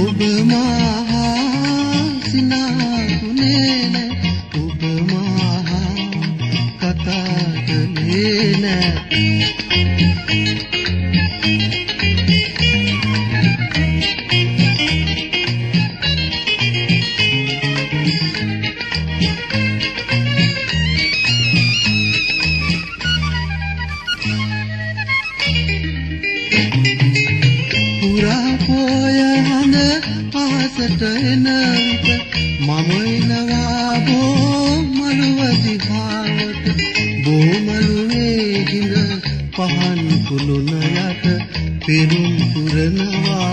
ඔබ මාහා පහසට එන විට මම එනවා බෝ මළුවේ හිඳ පහන් කුළුණ යට පෙරුම් පුරනවා.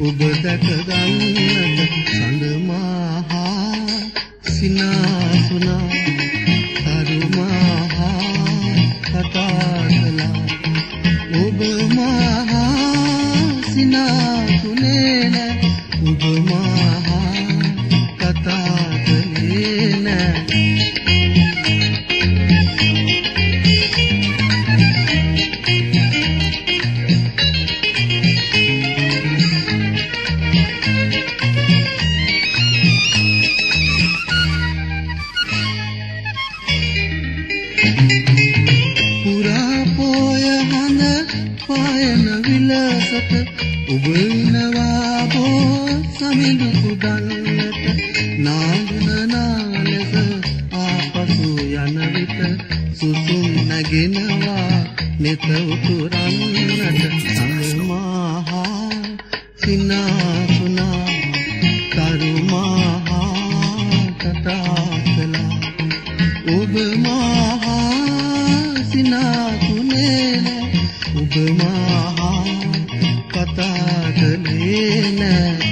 ඔබ දැක ගන්නට සඳ මහා සිනාසුනා. පුරා පෝය හඳ පායන විලසට ඔබ ඉනවා බෝ සමිඳු කුඩන්නට නාගන නාලස ආපසු යන විට සුසුම් නැගෙනවා නෙත උතුරන්නට. සමහා සිනාසුනා කරුමහා කතා කළා. ඔබ මහා ඔබ මහා කතා කළේ නැ.